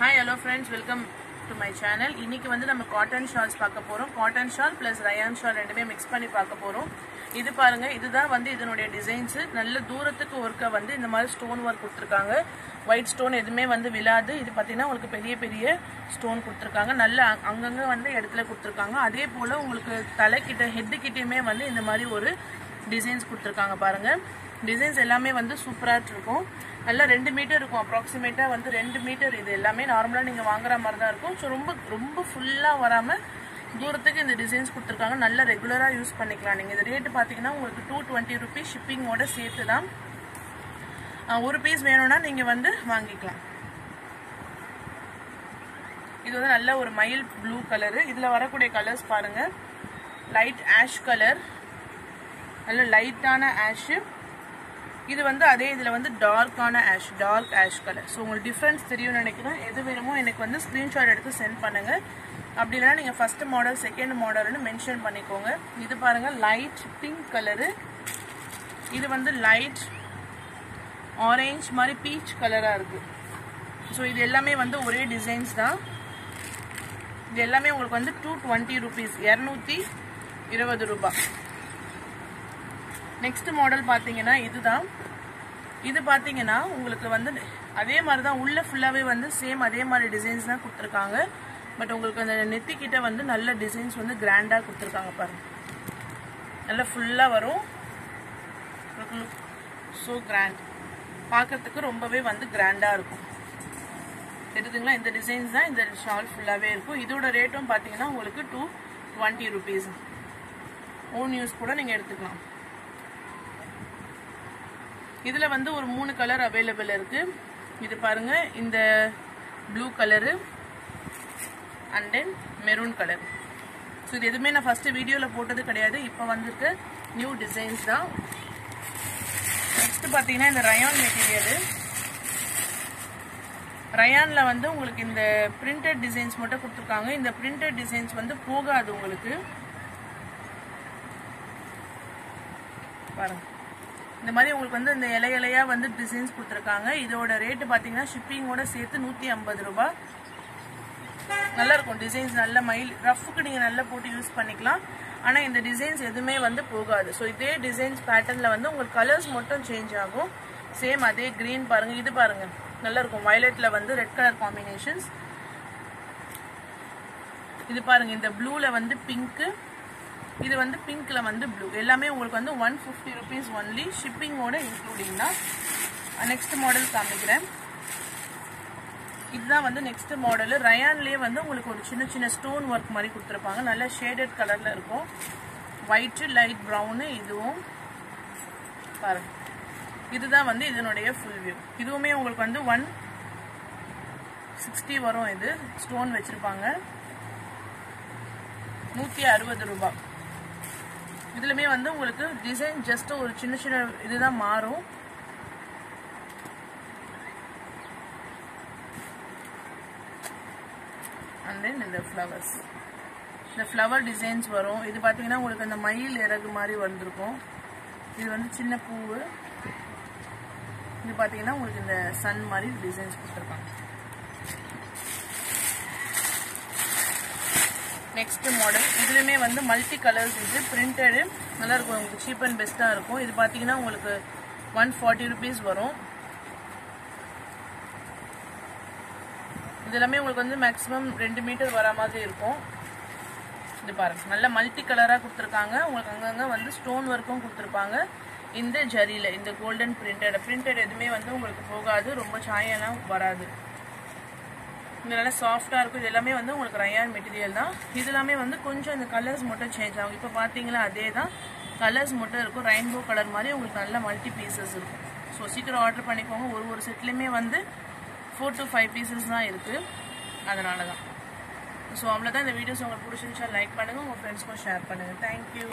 Hi hello friends welcome to my channel இன்னைக்கு வந்து நம்ம காட்டன் ஷால்ஸ் பார்க்க போகிறோம் cotton shawl plus rayon shawl ரெண்டுமே மிக்ஸ் பண்ணி பார்க்க போகிறோம் இது பாருங்க இதுதான் வந்து இதனுடைய டிசைன்ஸ் நல்ல தூரத்துக்கு ஒர்க்கை வந்து இந்த மாதிரி ஸ்டோன் ஒர்க் கொடுத்துருக்காங்க. ஒயிட் ஸ்டோன் எதுவுமே வந்து விழாது. இது பார்த்தீங்கன்னா உங்களுக்கு பெரிய பெரிய ஸ்டோன் கொடுத்துருக்காங்க. நல்ல அ- அங்கங்க வந்து இடத்துல கொடுத்துருக்காங்க. அதே போல உங்களுக்கு தலைக்கிட்ட ஹெட்டு கிட்டேயுமே வந்து இந்த மாதிரி ஒரு டிசைன்ஸ் கொடுத்துருக்காங்க பாருங்க. டிசைன்ஸ் எல்லாமே வந்து சூப்பராக இருக்கும். நல்லா ரெண்டு மீட்டர் இருக்கும் அப்ராக்சிமேட்டாக வந்து ரெண்டு மீட்டர் இது எல்லாமே நார்மலாக நீங்கள் வாங்குற மாதிரி தான் இருக்கும். ஸோ ரொம்ப ரொம்ப ஃபுல்லாக வராமல் தூரத்துக்கு இந்த டிசைன்ஸ் கொடுத்துருக்காங்க. நல்லா ரெகுலராக யூஸ் பண்ணிக்கலாம் நீங்கள் இந்த ரேட்டு பார்த்தீங்கன்னா உங்களுக்கு டூ டுவெண்ட்டி ருபீஸ் ஷிப்பிங்கோட சேர்த்து தான் ஒரு பீஸ் வேணும்னா நீங்கள் வந்து வாங்கிக்கலாம். இது வந்து நல்ல ஒரு மயில் ப்ளூ கலரு இதில் வரக்கூடிய கலர்ஸ் பாருங்கள் லைட் ஆஷ் கலர் நல்ல லைட்டான ஆஷு இது வந்து அதே இதில் வந்து டார்க்கான ash dark ash colour so உங்களுக்கு டிஃப்ரென்ஸ் தெரியும்னு நினைக்கிறேன். எது வேணுமோ எனக்கு வந்து ஸ்க்ரீன்ஷாட் எடுத்து சென்ட் பண்ணுங்க. அப்படி இல்லைனா நீங்கள் ஃபஸ்ட்டு மாடல் செகண்ட் மாடல்னு மென்ஷன் பண்ணிக்கோங்க. இது பாருங்கள் லைட் பிங்க் கலரு இது வந்து லைட் ஆரேஞ்ச் மாதிரி பீச் கலராக இருக்கு. ஸோ இது எல்லாமே வந்து ஒரே டிசைன்ஸ் தான். இது எல்லாமே உங்களுக்கு வந்து டூ டுவெண்ட்டி ருபீஸ் இரநூத்தி இருபது ரூபாய். நெக்ஸ்ட் மாடல் பார்த்தீங்கன்னா இதுதான். இது பார்த்தீங்கன்னா உங்களுக்கு வந்து அதே மாதிரி தான் உள்ள ஃபுல்லாகவே வந்து சேம் அதே மாதிரி டிசைன்ஸ் தான் கொடுத்துருக்காங்க. பட் உங்களுக்கு அந்த நெத்திக்கிட்ட வந்து நல்ல டிசைன்ஸ் வந்து கிராண்டாக கொடுத்துருக்காங்க பாருங்க. நல்லா ஃபுல்லாக வரும். ஸோ கிராண்ட் பார்க்கறதுக்கு ரொம்பவே வந்து கிராண்டாக இருக்கும். தெரியுதுங்களா? இந்த டிசைன்ஸ் தான் இந்த ஷால் ஃபுல்லாகவே இருக்கும். இதோட ரேட்டும் பார்த்தீங்கன்னா உங்களுக்கு two twenty rupees own use கூட நீங்கள் எடுத்துக்கலாம். இதுல வந்து ஒரு மூணு கலர் அவைலபிள் இருக்கு. இது பாருங்க இந்த blue colour and then maroon colour so இது எதுவுமே நான் ஃபர்ஸ்ட் வீடியோவில் போட்டது கிடையாது. இப்போ வந்துட்டு நியூ டிசைன்ஸ் தான். நெக்ஸ்ட் பார்த்தீங்கன்னா இந்த ரயான் மெட்டீரியலு ரயான்ல வந்து உங்களுக்கு இந்த பிரிண்டட் டிசைன்ஸ் மட்டும் கொடுத்துருக்காங்க. இந்த பிரிண்டட் டிசைன்ஸ் வந்து போகாது உங்களுக்கு. பாருங்க. இந்த மாதிரி உங்களுக்கு வந்து இந்த இலை இலையா வந்து டிசைன்ஸ் கொடுத்துருக்காங்க. இதோட ரேட்டு பார்த்தீங்கன்னா ஷிப்பிங்கோட சேர்த்து நூற்றி ஐம்பது ரூபா. நல்லா இருக்கும் டிசைன்ஸ் நல்ல மயில் ரஃப்க்கு நீங்கள் நல்லா போட்டு யூஸ் பண்ணிக்கலாம். ஆனால் இந்த டிசைன்ஸ் எதுவுமே வந்து போகாது. ஸோ இதே டிசைன்ஸ் பேட்டர்னில் வந்து உங்களுக்கு கலர்ஸ் மட்டும் சேஞ்ச் ஆகும். சேம் அதே க்ரீன் பாருங்கள் இது பாருங்கள் நல்லா இருக்கும். வயலட்டில் வந்து ரெட் கலர் காம்பினேஷன்ஸ் இது பாருங்க இந்த ப்ளூல வந்து பிங்க்கு இது வந்து பிங்க்ல வந்து ப்ளூ எல்லாமே உங்களுக்கு வந்து ஒன் ஃபிஃப்டி ருபீஸ் ஒன்லி ஷிப்பிங்கோட இன்க்ளூடிங் தான். நெக்ஸ்ட் மாடல் காமிக்கிறேன். இதுதான் வந்து நெக்ஸ்ட் மாடல் ரயான்லேயே வந்து உங்களுக்கு ஒரு சின்ன சின்ன ஸ்டோன் ஒர்க் மாதிரி கொடுத்துருப்பாங்க. நல்ல ஷேடட் கலர்ல இருக்கும். ஒயிட்டு லைட் ப்ரௌனு இதுவும் பாருங்க. இதுதான் வந்து இதனுடைய ஃபுல் வியூ இதுவுமே உங்களுக்கு வந்து ஒன் சிக்ஸ்டி வரும் இது. ஸ்டோன் வச்சிருப்பாங்க. நூற்றி அறுபது ரூபாய். இதுலமே வந்து உங்களுக்கு டிசைன் ஜஸ்ட் ஒரு சின்ன சின்ன இதுதான் மாறும். அண்ட் தென் இந்த ஃப்ளவர்ஸ் இந்த ஃப்ளவர் டிசைன்ஸ் வரும். இது பார்த்தீங்கன்னா உங்களுக்கு அந்த மயில் இறகு மாதிரி வந்திருக்கும். இது வந்து சின்ன பூவு. இது பார்த்தீங்கன்னா உங்களுக்கு இந்த சன் மாதிரி டிசைன்ஸ் கொடுத்துருக்காங்க. நெக்ஸ்ட் மாடல் இதுலையுமே வந்து மல்டி கலர்ஸ் இது. பிரிண்டடு நல்லா இருக்கும் உங்களுக்கு சீப் அண்ட் பெஸ்ட்டாக இருக்கும். இது பார்த்தீங்கன்னா உங்களுக்கு ஒன் ஃபார்ட்டி ருபீஸ் வரும். இது எல்லாமே உங்களுக்கு வந்து மேக்ஸிமம் ரெண்டு மீட்டர் வர மாதிரி இருக்கும். இது பாருங்க. நல்ல மல்டி கலராக கொடுத்துருக்காங்க. உங்களுக்கு அங்கங்கே வந்து ஸ்டோன் ஒர்க்கும் கொடுத்துருப்பாங்க. இந்த ஜரியில் இந்த கோல்டன் பிரிண்டட் பிரிண்டட் எதுவுமே வந்து உங்களுக்கு போகாது. ரொம்ப சாயெல்லாம் வராது. நல்லா சாஃப்டாக இருக்கும். இது எல்லாமே வந்து உங்களுக்கு ரயான் மெட்டீரியல் தான். இது எல்லாமே வந்து கொஞ்சம் இந்த கலர்ஸ் மட்டும் சேஞ்ச் ஆகும். இப்போ பார்த்தீங்களா அதே தான் கலர்ஸ் மட்டும் இருக்கும். ரெயின்போ கலர் மாதிரி உங்களுக்கு நல்ல மல்டி பீசஸ் இருக்கும். ஸோ சீக்கிரம் ஆர்டர் பண்ணிக்கோங்க. ஒரு ஒரு செட்லேயுமே வந்து ஃபோர் டு ஃபைவ் பீசஸ் தான் இருக்குது அதனால தான் ஸோ அவ்வளோதான் இந்த வீடியோஸ் உங்களுக்கு பிடிச்சிருந்துச்சா லைக் பண்ணுங்கள் உங்கள் ஃப்ரெண்ட்ஸ்க்கும் ஷேர் பண்ணுங்கள் தேங்க்யூ